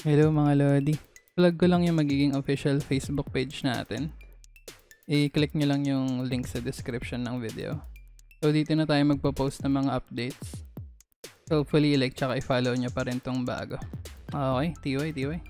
Hello mga Lodi. Plug ko lang yung magiging official Facebook page natin. I-click nyo lang yung link sa description ng video. So dito na tayo magpo-post ng mga updates. Hopefully like tsaka i-follow nyo pa rin tong bago. Okay, TY, TY.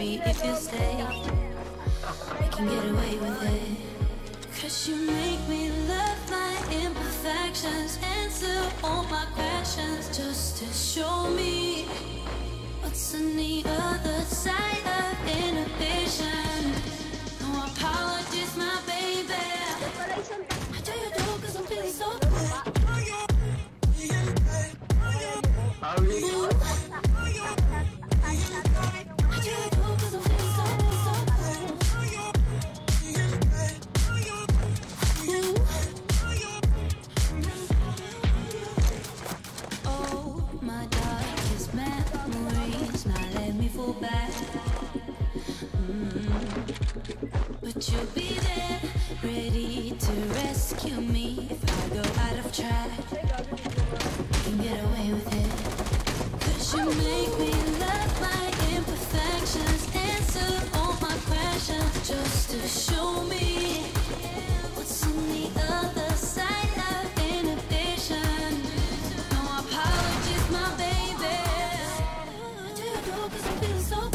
Maybe if you stay, we can get away with it. Cause you make me love my imperfections, answer all my questions, just to show me what's on the other ready to rescue me if I go out of track. Can get away with it. Cause you make me love my imperfections, answer all my questions just to show me what's on the other side of inhibition. No apologies, my baby. 'cause I'm feeling so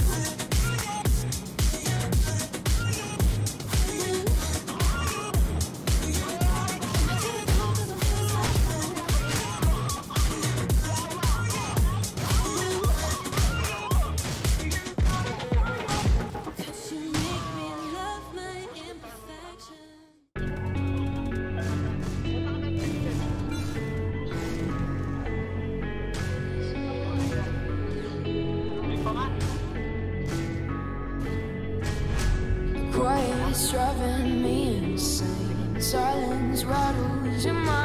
demais.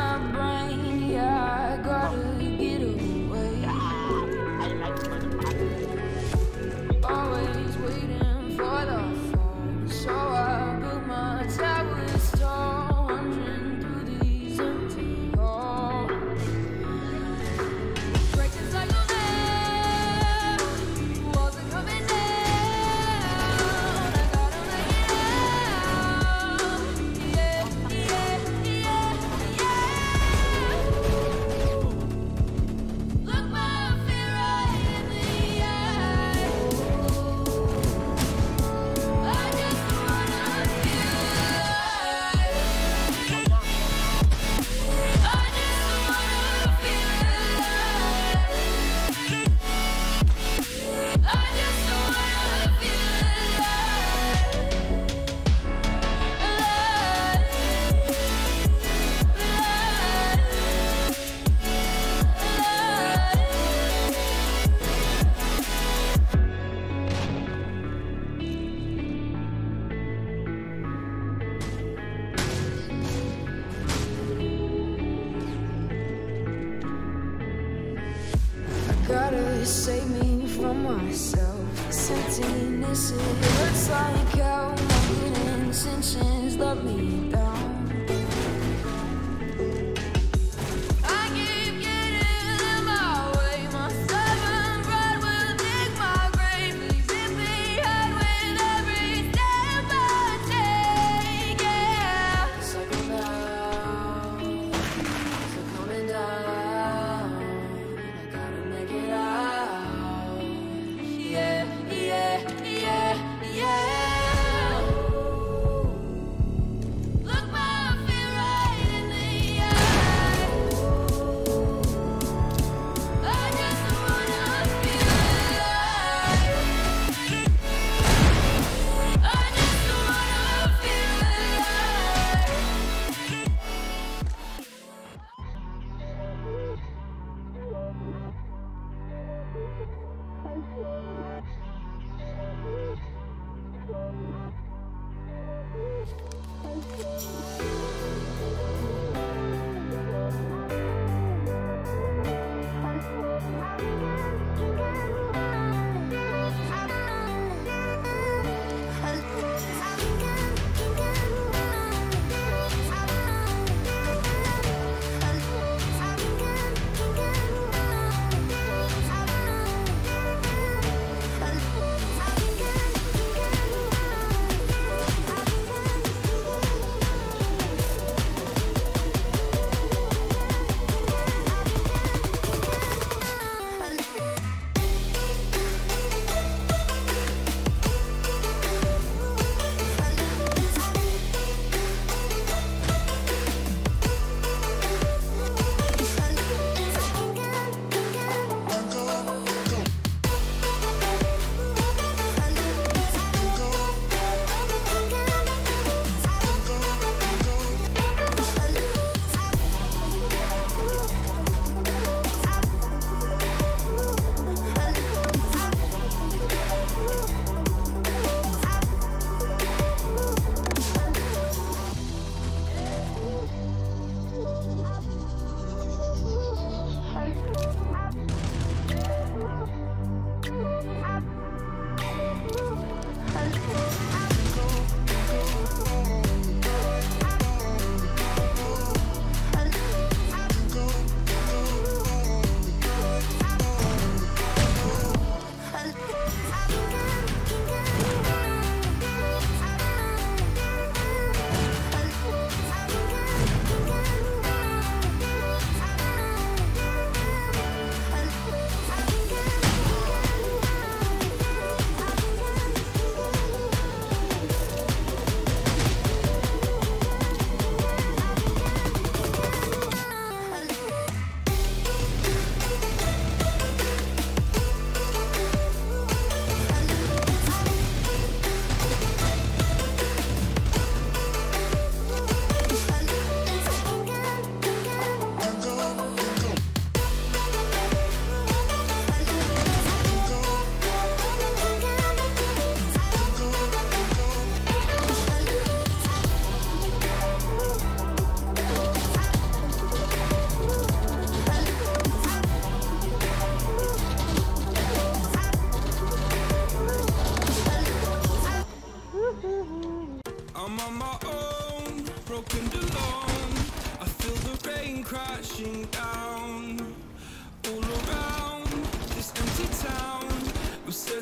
Myself. This emptiness, it hurts like hell. My intentions let me down.